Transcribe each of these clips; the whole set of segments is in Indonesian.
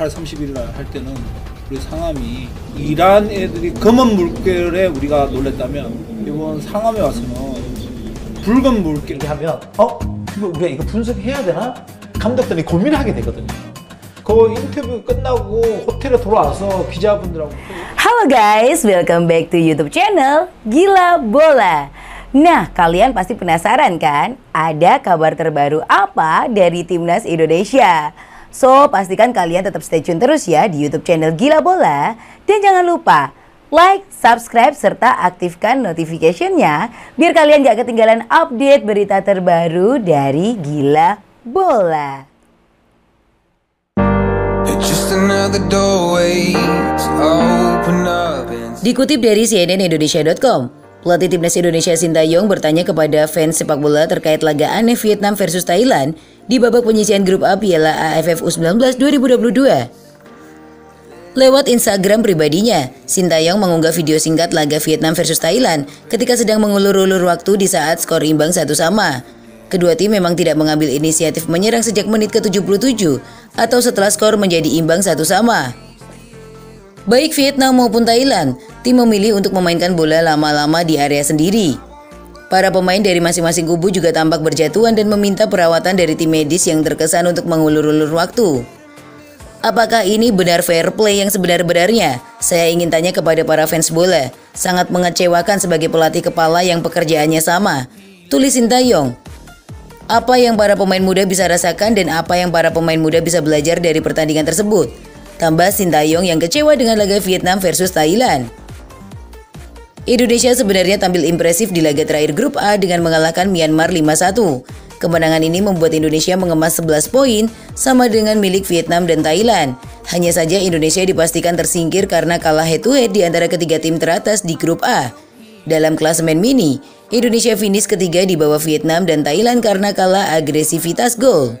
8, 30일 날 할 때는 우리 상암이 이란 애들이 검은 물결에 우리가 놀랬다면 이번 상암에 와서는 붉은 물결 얘기하면 어? 이거 우리가 이거 분석해야 되나? 감독들이 고민하게 되거든요. 그 인터뷰 끝나고 호텔에 돌아와서 기자분들하고 Halo guys, welcome back to YouTube channel Gila Bola. Nah, kalian pasti penasaran kan? Ada kabar terbaru apa dari timnas Indonesia? So, pastikan kalian tetap stay tune terus ya di YouTube channel Gila Bola. Dan jangan lupa like, subscribe, serta aktifkan notification-nya biar kalian gak ketinggalan update berita terbaru dari Gila Bola. Dikutip dari cnnindonesia.com, pelatih timnas Indonesia Sintayong bertanya kepada fans sepak bola terkait laga aneh Vietnam versus Thailand di babak penyisian grup A Piala AFF U19 2022. Lewat Instagram pribadinya, Sintayong mengunggah video singkat laga Vietnam versus Thailand ketika sedang mengulur-ulur waktu di saat skor imbang satu sama. Kedua tim memang tidak mengambil inisiatif menyerang sejak menit ke-77 atau setelah skor menjadi imbang satu sama. Baik Vietnam maupun Thailand, tim memilih untuk memainkan bola lama-lama di area sendiri. Para pemain dari masing-masing kubu juga tampak berjatuhan dan meminta perawatan dari tim medis yang terkesan untuk mengulur-ulur waktu. Apakah ini benar fair play yang sebenar-benarnya? Saya ingin tanya kepada para fans bola. Sangat mengecewakan sebagai pelatih kepala yang pekerjaannya sama. Tulis Sintayong. Apa yang para pemain muda bisa rasakan dan apa yang para pemain muda bisa belajar dari pertandingan tersebut. Tambah Sintayong yang kecewa dengan laga Vietnam versus Thailand. Indonesia sebenarnya tampil impresif di laga terakhir grup A dengan mengalahkan Myanmar 5-1. Kemenangan ini membuat Indonesia mengemas 11 poin sama dengan milik Vietnam dan Thailand. Hanya saja Indonesia dipastikan tersingkir karena kalah head to head di antara ketiga tim teratas di grup A. Dalam klasemen mini, Indonesia finish ketiga di bawah Vietnam dan Thailand karena kalah agresivitas gol.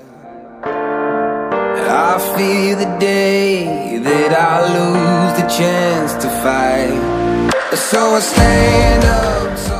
So I stand up.